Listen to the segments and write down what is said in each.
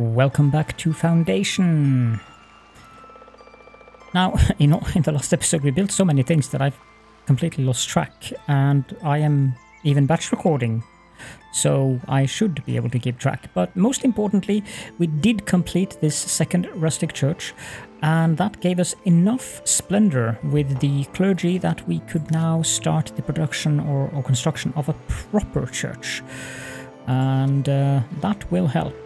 Welcome back to Foundation. Now, you know, in the last episode we built so many things that I've completely lost track and I am even batch recording. So I should be able to keep track. But most importantly, we did complete this second rustic church and that gave us enough splendor with the clergy that we could now start the production or, or construction of a proper church. And uh, that will help.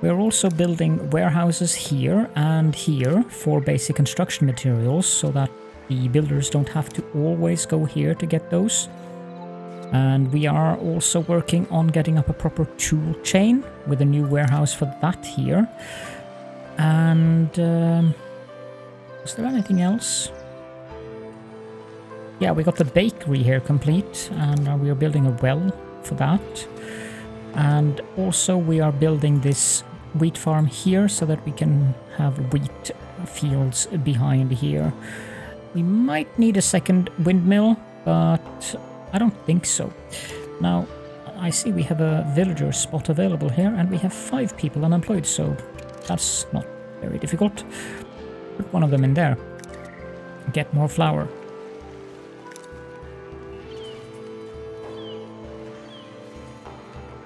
We're also building warehouses here and here for basic construction materials so that the builders don't have to always go here to get those. And we are also working on getting up a proper tool chain with a new warehouse for that here. And um, is there anything else? Yeah, we got the bakery here complete and we are building a well for that. And also we are building this wheat farm here so that we can have wheat fields behind here. We might need a second windmill, but I don't think so. Now, I see we have a villager spot available here, and we have five people unemployed, so that's not very difficult. Put one of them in there. Get more flour.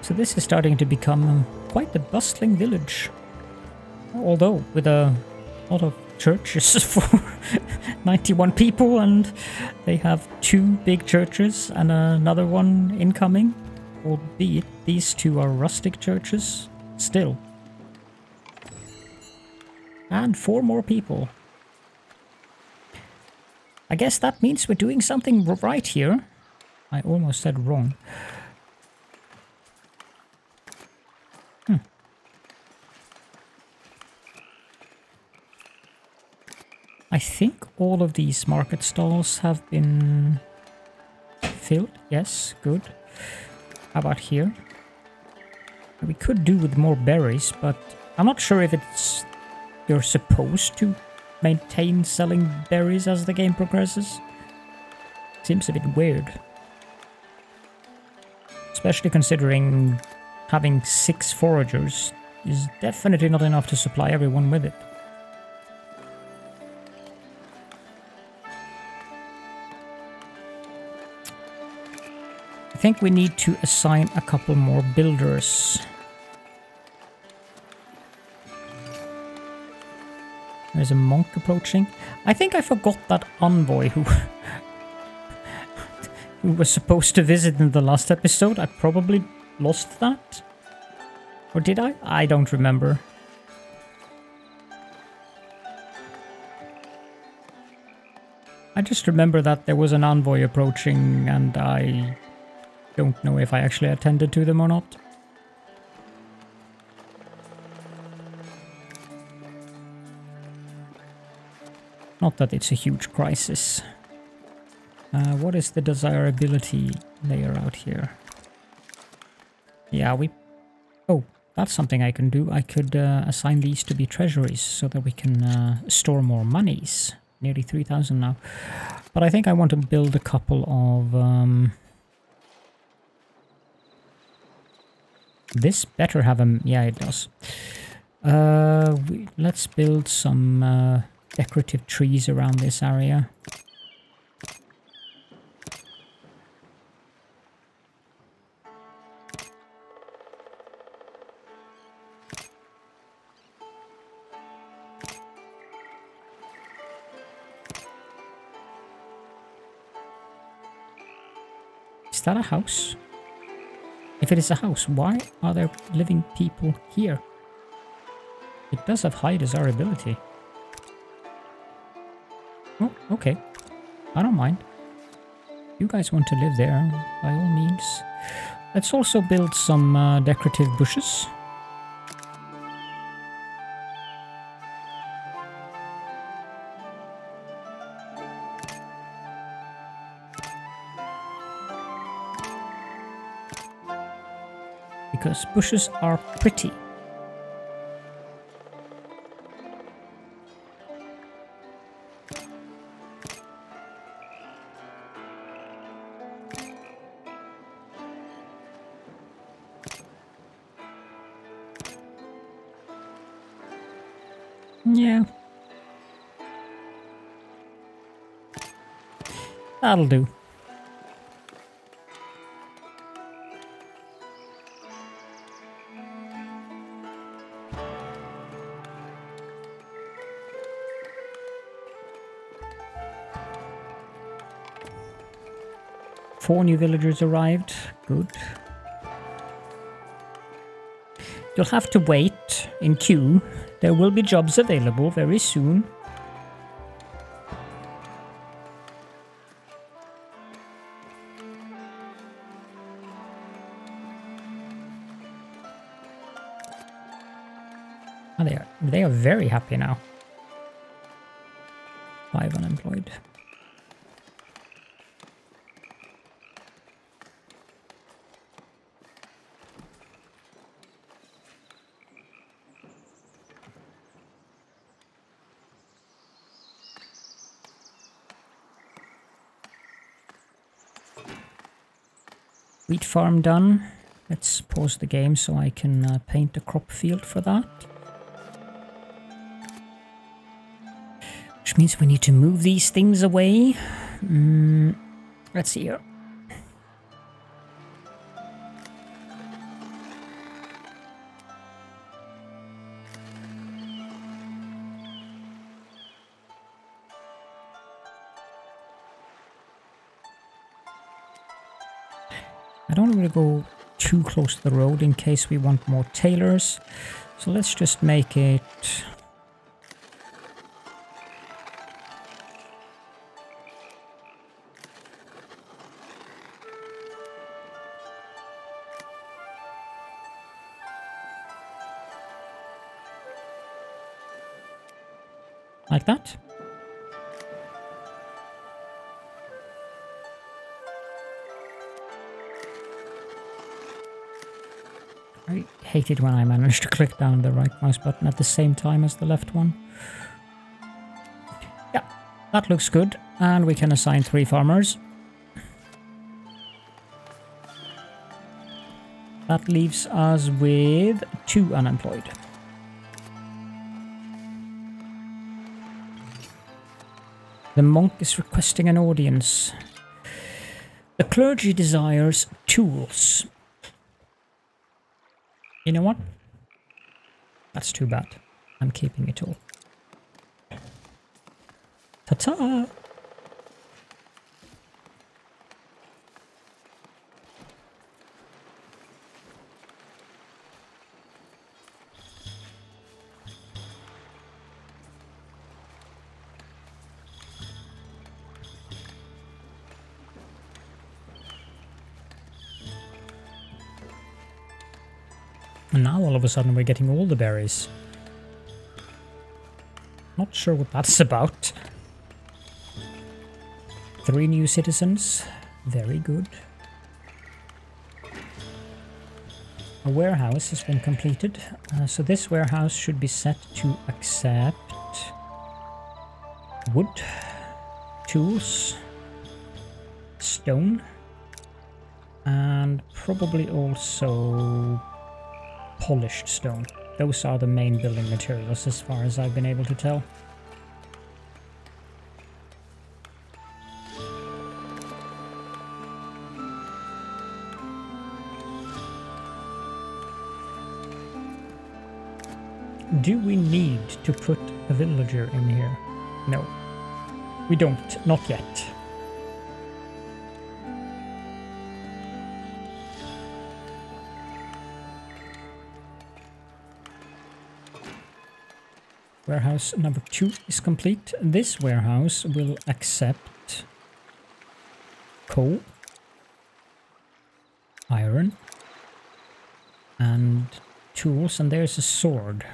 So this is starting to become quite a bustling village. Although, with a lot of churches for 91 people and they have two big churches and another one incoming. Albeit these two are rustic churches. Still. And four more people. I guess that means we're doing something right here. I almost said wrong. I think all of these market stalls have been filled. Yes, good. How about here? We could do with more berries, but I'm not sure if it's you're supposed to maintain selling berries as the game progresses. Seems a bit weird. Especially considering having six foragers is definitely not enough to supply everyone with it. Think we need to assign a couple more builders. There's a monk approaching. I think I forgot that envoy who who was supposed to visit in the last episode. I probably lost that. Or did I? I don't remember. I just remember that there was an envoy approaching and I don't know if I actually attended to them or not. Not that it's a huge crisis. Uh, what is the desirability layer out here? Yeah, we... Oh, that's something I can do. I could uh, assign these to be treasuries so that we can uh, store more monies. Nearly 3,000 now. But I think I want to build a couple of... Um, This better have a... Yeah, it does. Uh, we, let's build some uh, decorative trees around this area. Is that a house? It is a house, why are there living people here? It does have high desirability. Oh, okay. I don't mind. You guys want to live there, by all means. Let's also build some uh, decorative bushes. Because bushes are pretty. Yeah. That'll do. Four new villagers arrived. Good. You'll have to wait in queue. There will be jobs available very soon. Oh, they are they are very happy now. Five unemployed. Wheat farm done. Let's pause the game so I can uh, paint a crop field for that. Which means we need to move these things away. Mm, let's see here. Too close to the road in case we want more tailors. So let's just make it like that. Hate it when I manage to click down the right mouse button at the same time as the left one. Yeah, that looks good. And we can assign three farmers. That leaves us with two unemployed. The monk is requesting an audience. The clergy desires tools. You know what? That's too bad. I'm keeping it all. Ta-ta! And now all of a sudden we're getting all the berries. Not sure what that's about. Three new citizens. Very good. A warehouse has been completed. Uh, so this warehouse should be set to accept wood, tools, stone, and probably also polished stone. Those are the main building materials as far as I've been able to tell. Do we need to put a villager in here? No. We don't. Not yet. Warehouse number two is complete. This warehouse will accept coal, iron, and tools, and there's a sword.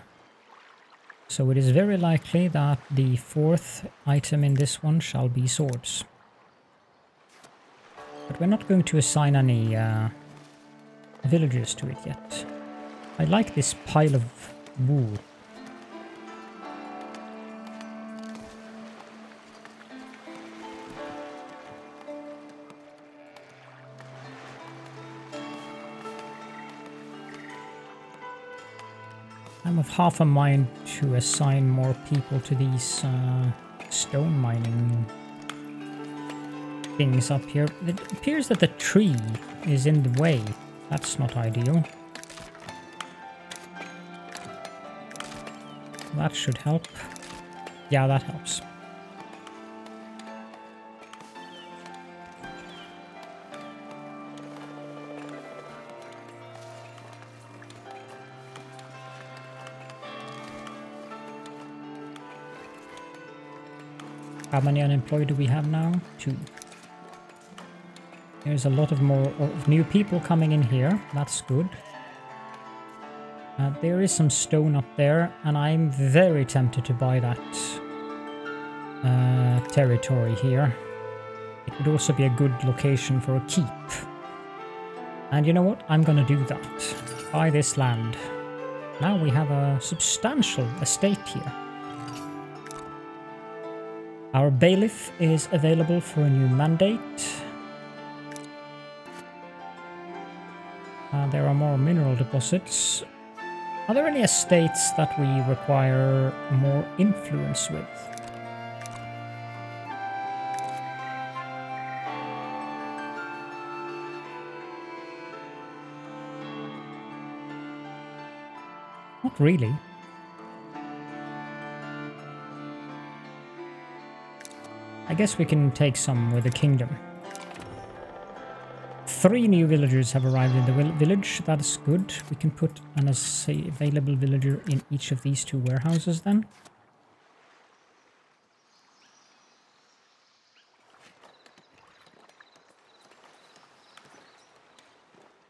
So it is very likely that the fourth item in this one shall be swords. But we're not going to assign any uh, villagers to it yet. I like this pile of wool. Of half a mind to assign more people to these uh, stone mining things up here. It appears that the tree is in the way. That's not ideal. That should help. Yeah, that helps. How many unemployed do we have now? Two. There's a lot of more of new people coming in here. That's good. Uh, there is some stone up there, and I'm very tempted to buy that uh, territory here. It would also be a good location for a keep. And you know what? I'm gonna do that. Buy this land. Now we have a substantial estate here. Our bailiff is available for a new mandate. Uh, there are more mineral deposits. Are there any estates that we require more influence with? Not really. I guess we can take some with the kingdom. Three new villagers have arrived in the village. That is good. We can put an available villager in each of these two warehouses then.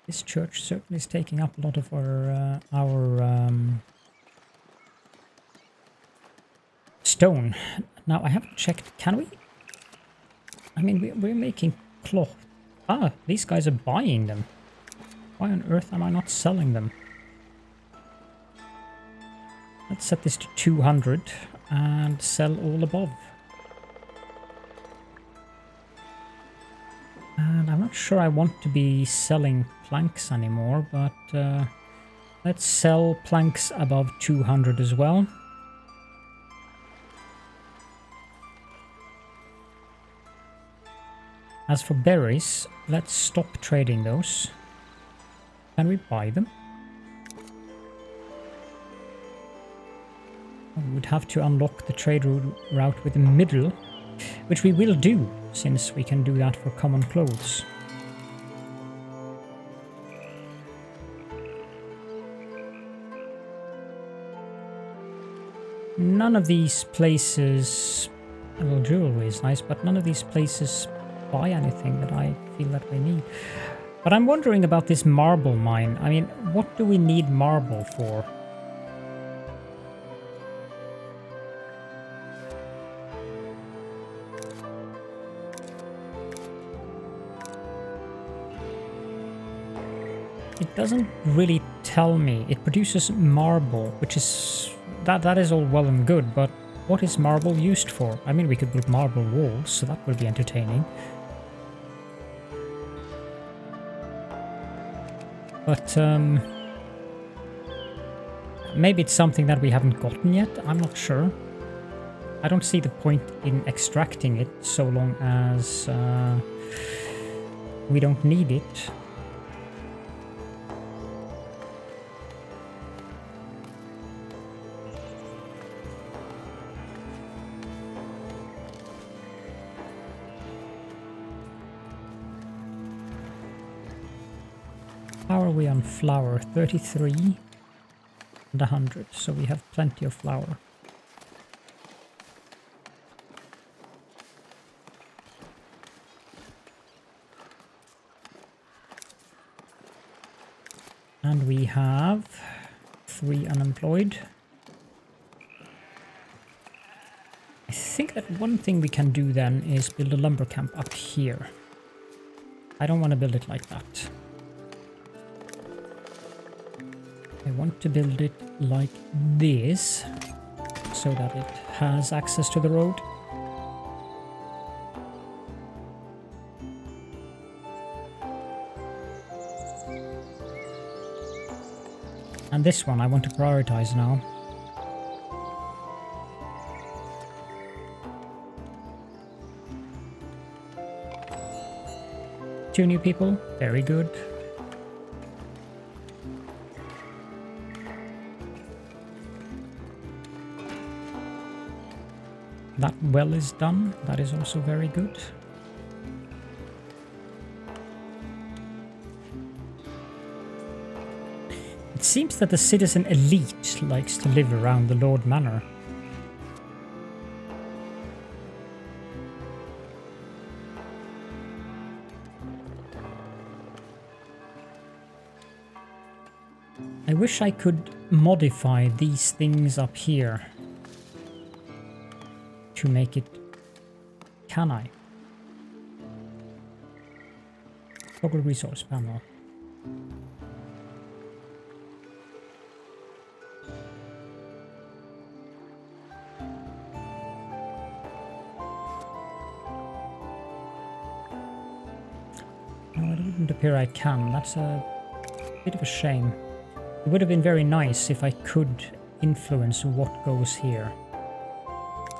This church certainly is taking up a lot of our uh, our um, stone. Now I haven't checked. Can we? I mean, we're making cloth Ah, these guys are buying them. Why on earth am I not selling them? Let's set this to 200 and sell all above. And I'm not sure I want to be selling planks anymore, but uh, let's sell planks above 200 as well. As for berries, let's stop trading those. Can we buy them? We would have to unlock the trade route with the middle, which we will do, since we can do that for common clothes. None of these places... Well, jewelry is nice, but none of these places buy anything that I feel that I need. But I'm wondering about this marble mine. I mean, what do we need marble for? It doesn't really tell me. It produces marble, which is... That, that is all well and good, but what is marble used for? I mean, we could build marble walls, so that would be entertaining. But um, maybe it's something that we haven't gotten yet. I'm not sure. I don't see the point in extracting it so long as uh, we don't need it. Flour? 33 and 100, so we have plenty of flour. And we have three unemployed. I think that one thing we can do then is build a lumber camp up here. I don't want to build it like that. I want to build it like this so that it has access to the road. And this one I want to prioritize now. Two new people, very good. That well is done, that is also very good. It seems that the citizen elite likes to live around the Lord Manor. I wish I could modify these things up here to make it... Can I? Toggle resource panel. No, it wouldn't appear I can. That's a bit of a shame. It would have been very nice if I could influence what goes here.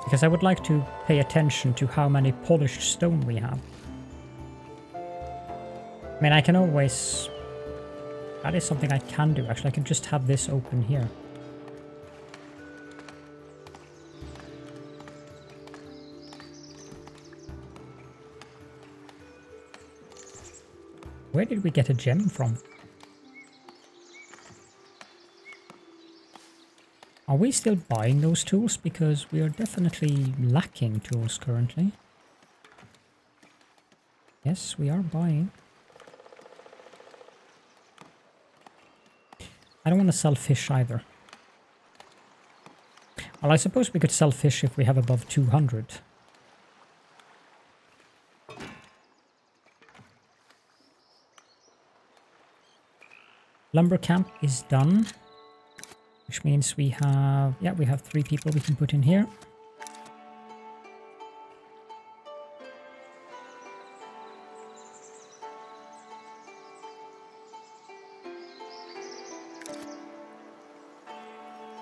Because I would like to pay attention to how many polished stone we have. I mean, I can always... That is something I can do, actually. I can just have this open here. Where did we get a gem from? We still buying those tools? Because we are definitely lacking tools currently. Yes, we are buying. I don't want to sell fish either. Well, I suppose we could sell fish if we have above 200. Lumber camp is done. Which means we have, yeah, we have three people we can put in here.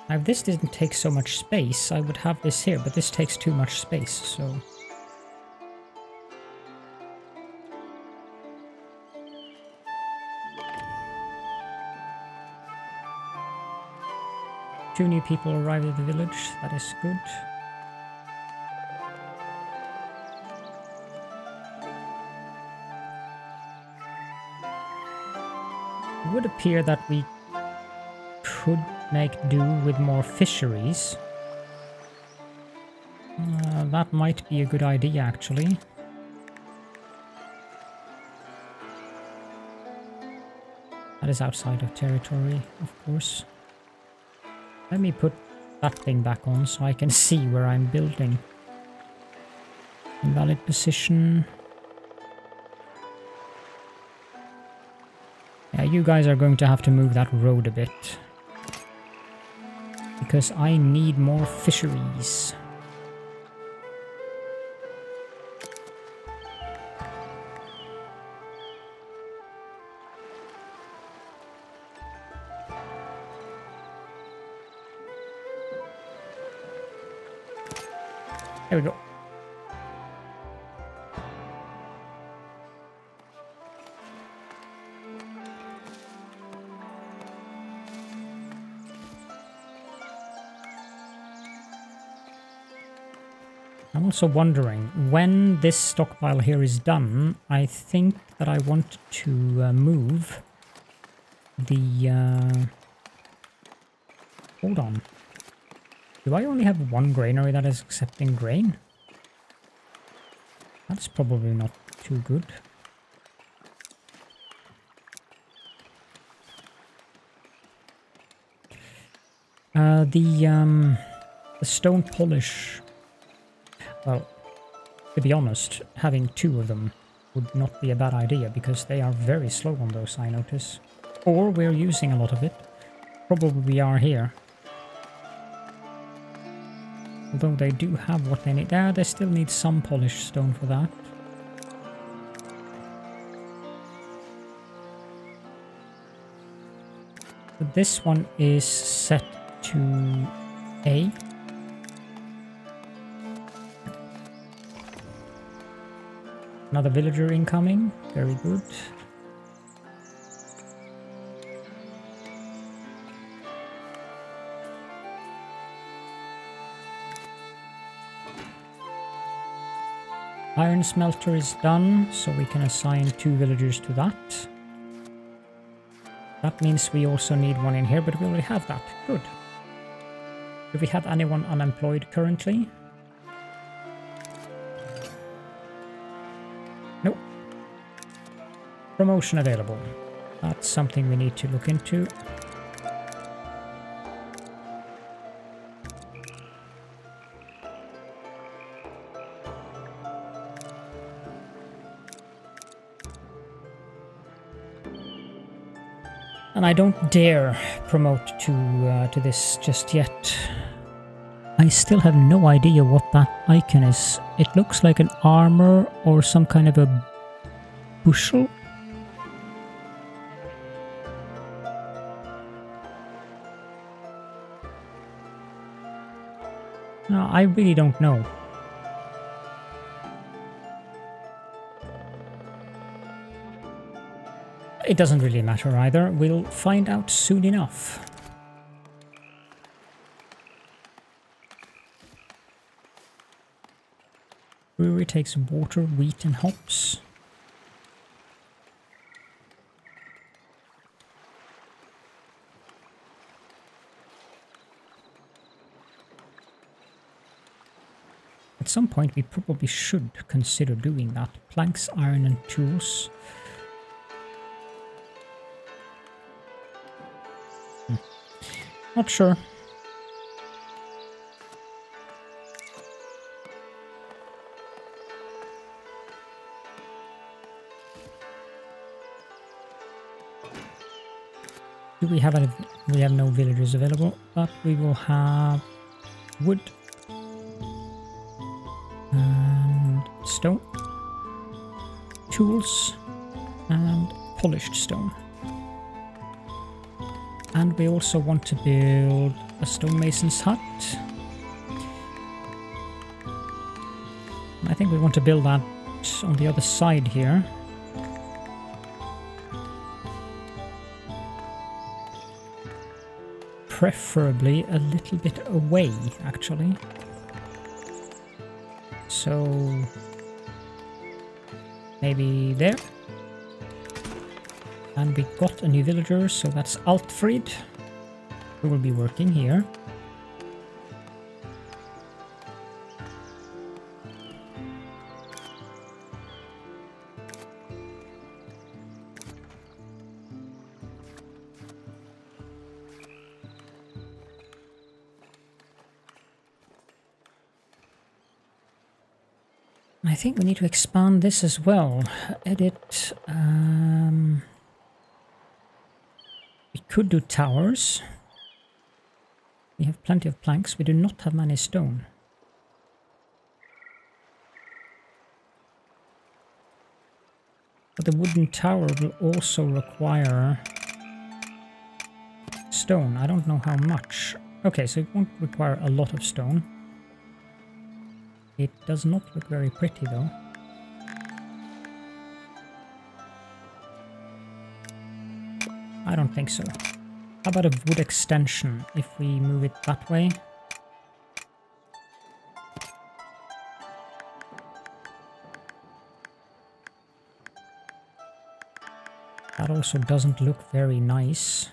Now, if this didn't take so much space, I would have this here, but this takes too much space, so... Two new people arrived at the village. That is good. It would appear that we could make do with more fisheries. Uh, that might be a good idea, actually. That is outside of territory, of course. Let me put that thing back on so I can see where I'm building. Invalid position. Yeah, you guys are going to have to move that road a bit. Because I need more fisheries. There we go. I'm also wondering, when this stockpile here is done, I think that I want to uh, move the... Uh... Hold on. Do I only have one granary that is accepting grain? That's probably not too good. Uh, the, um, the stone polish... Well, to be honest, having two of them would not be a bad idea because they are very slow on those, I notice. Or we're using a lot of it. Probably we are here. Although they do have what they need. There, they still need some polished stone for that. But this one is set to A. Another villager incoming. Very good. Iron smelter is done, so we can assign two villagers to that. That means we also need one in here, but we already have that. Good. Do we have anyone unemployed currently? Nope. Promotion available. That's something we need to look into. And I don't dare promote to uh, to this just yet. I still have no idea what that icon is. It looks like an armor or some kind of a bushel. No, I really don't know. It doesn't really matter either. We'll find out soon enough. Brewery takes water, wheat and hops. At some point we probably should consider doing that. Planks, iron and tools. Not sure. Do we have any? We have no villagers available, but we will have wood and stone, tools, and polished stone. And we also want to build a stonemason's hut. I think we want to build that on the other side here. Preferably a little bit away, actually. So... Maybe there? And we got a new villager, so that's Altfrid, who will be working here. I think we need to expand this as well. Edit. Um, we could do towers. We have plenty of planks. We do not have many stone. But the wooden tower will also require stone. I don't know how much. Okay, so it won't require a lot of stone. It does not look very pretty though. Don't think so. How about a wood extension if we move it that way? That also doesn't look very nice.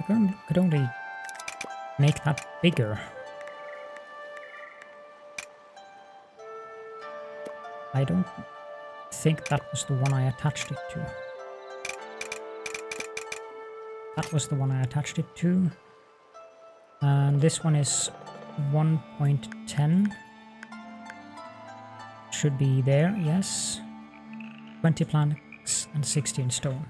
I could only make that bigger. I don't think that was the one I attached it to. That was the one I attached it to. And this one is 1.10. Should be there, yes. 20 planks and 16 stone.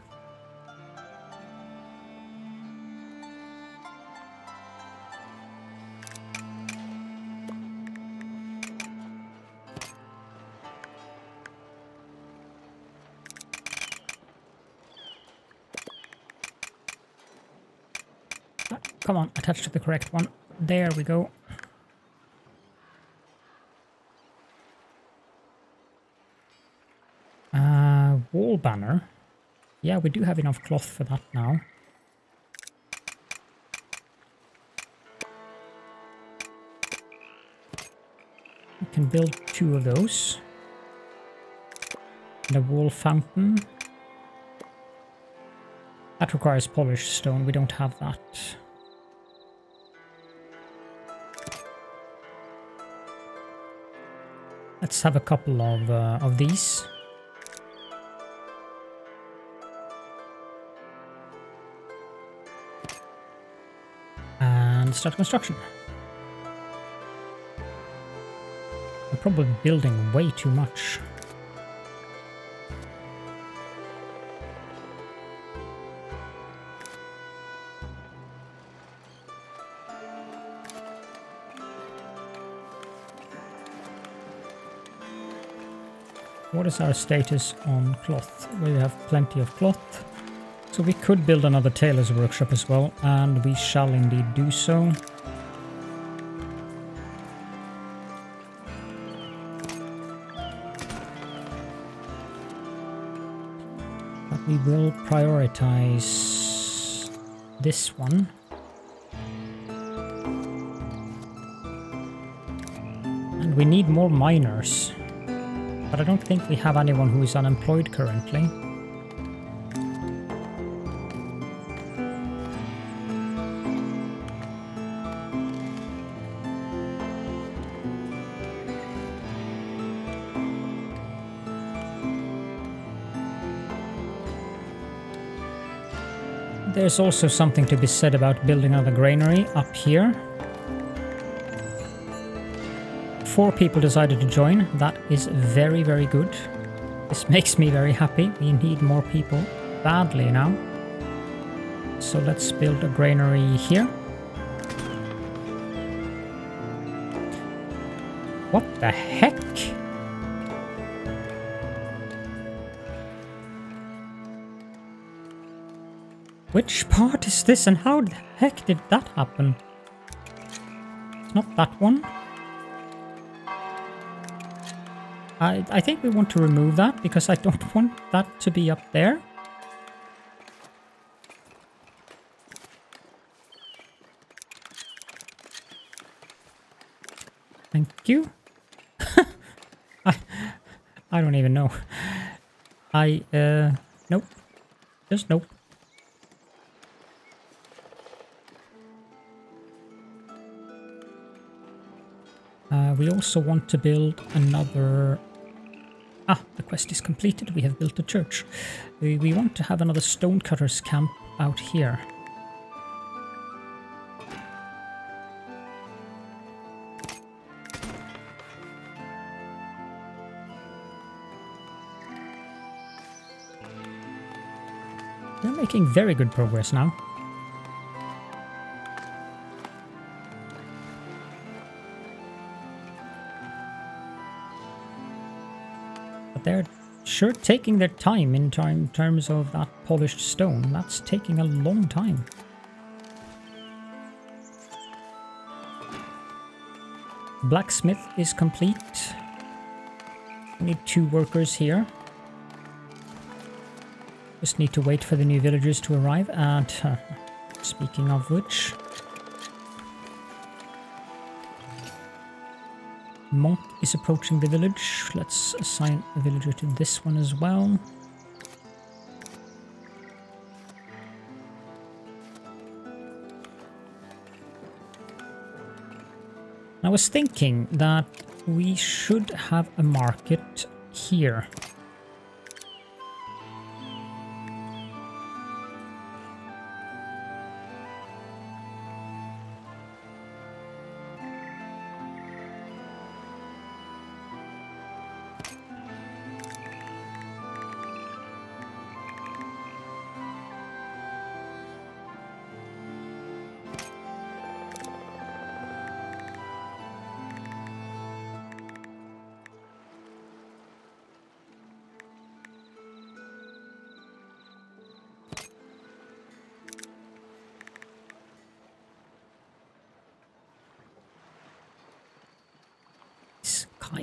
Come on, attach to the correct one. There we go. Uh, wall banner. Yeah, we do have enough cloth for that now. We can build two of those. And a wall fountain. That requires polished stone. We don't have that. Let's have a couple of, uh, of these. And start construction. I'm probably building way too much. Is our status on cloth? We have plenty of cloth. So we could build another tailor's workshop as well, and we shall indeed do so. But we will prioritize this one. And we need more miners. But I don't think we have anyone who is unemployed currently. There's also something to be said about building another granary up here. Four people decided to join. That is very, very good. This makes me very happy. We need more people badly now. So let's build a granary here. What the heck? Which part is this and how the heck did that happen? It's not that one. I, I think we want to remove that because I don't want that to be up there. Thank you. I, I don't even know. I, uh, nope. Just nope. Uh, we also want to build another Ah, the quest is completed. We have built a church. We, we want to have another stonecutters camp out here. We're making very good progress now. Sure taking their time in time, terms of that polished stone. That's taking a long time. Blacksmith is complete. Need two workers here. Just need to wait for the new villagers to arrive. And uh, speaking of which, Monk is approaching the village. Let's assign a villager to this one as well. I was thinking that we should have a market here.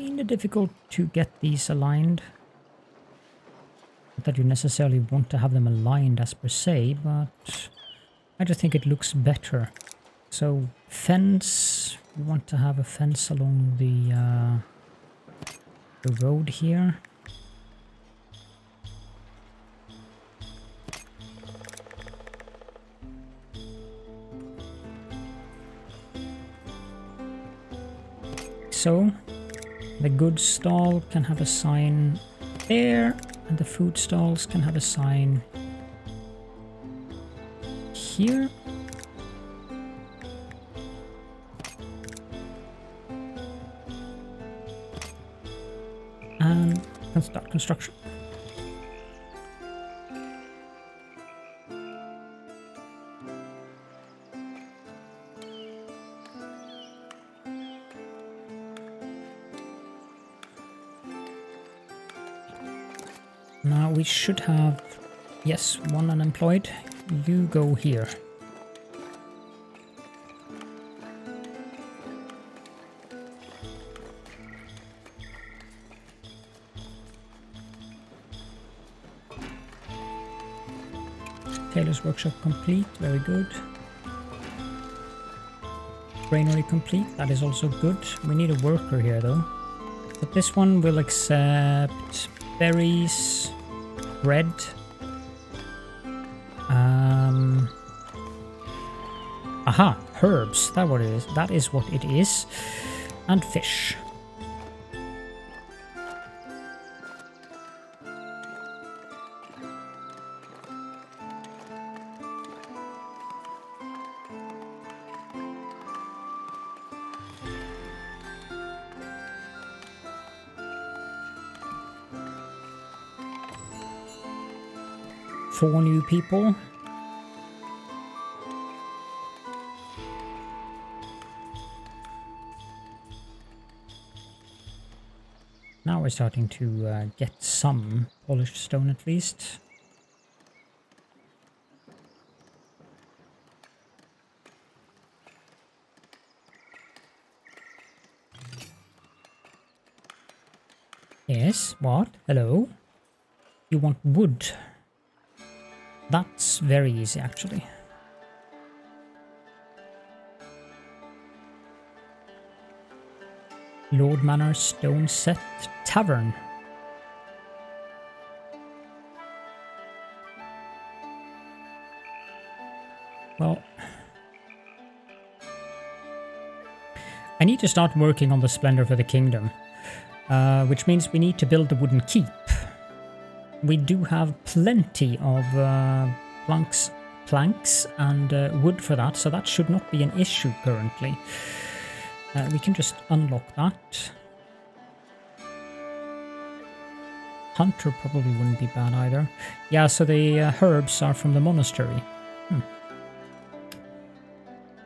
Kind of difficult to get these aligned. Not that you necessarily want to have them aligned as per se, but I just think it looks better. So fence, we want to have a fence along the, uh, the road here. So the goods stall can have a sign there and the food stalls can have a sign here. And can start construction. Now we should have, yes, one unemployed. You go here. Tailor's workshop complete, very good. Granary complete, that is also good. We need a worker here though. But this one will accept berries, bread. Um, aha, herbs. That what it is. That is what it is, and fish. Four new people. Now we're starting to uh, get some polished stone at least. Yes, what? Hello? You want wood? That's very easy, actually. Lord Manor Stone Set Tavern. Well, I need to start working on the Splendor for the Kingdom, uh, which means we need to build the wooden keep we do have plenty of uh, planks, planks and uh, wood for that, so that should not be an issue currently. Uh, we can just unlock that. Hunter probably wouldn't be bad either. Yeah, so the uh, herbs are from the monastery. Hmm.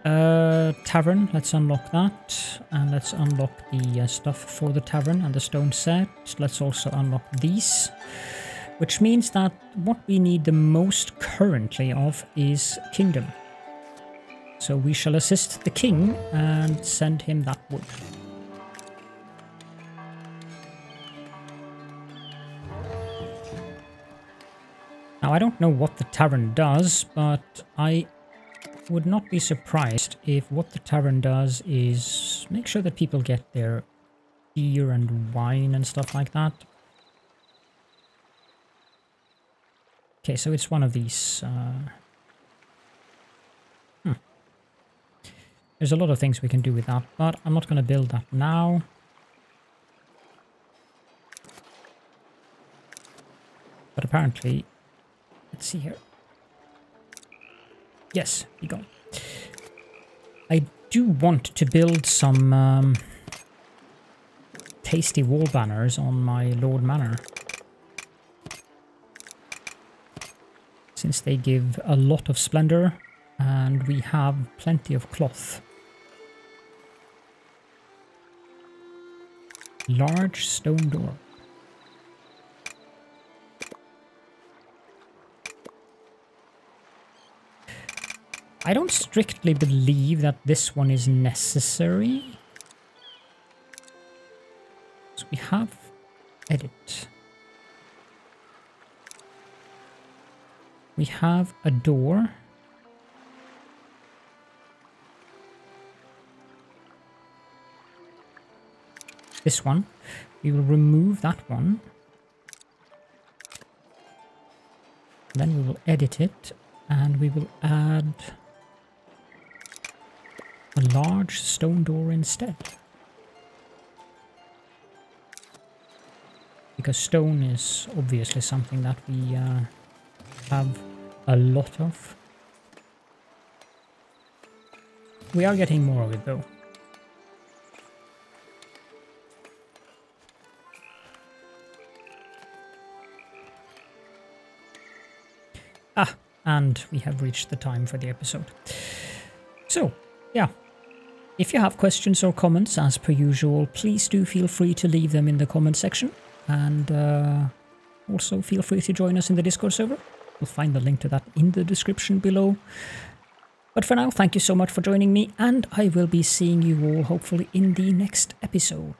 Uh, tavern, let's unlock that. And let's unlock the uh, stuff for the tavern and the stone set. Let's also unlock these which means that what we need the most currently of is kingdom. So we shall assist the king and send him that wood. Now I don't know what the tavern does, but I would not be surprised if what the tavern does is make sure that people get their beer and wine and stuff like that. Okay, so it's one of these. Uh... Hmm. There's a lot of things we can do with that, but I'm not going to build that now. But apparently, let's see here. Yes, we go. I do want to build some um, tasty wall banners on my Lord Manor. Since they give a lot of splendor and we have plenty of cloth. Large stone door. I don't strictly believe that this one is necessary. So we have edit. We have a door. This one. We will remove that one. Then we will edit it and we will add a large stone door instead. Because stone is obviously something that we uh, have a lot of. We are getting more of it though. Ah, and we have reached the time for the episode. So, yeah. If you have questions or comments, as per usual, please do feel free to leave them in the comment section. And uh, also feel free to join us in the Discord server. You'll find the link to that in the description below. But for now, thank you so much for joining me, and I will be seeing you all hopefully in the next episode.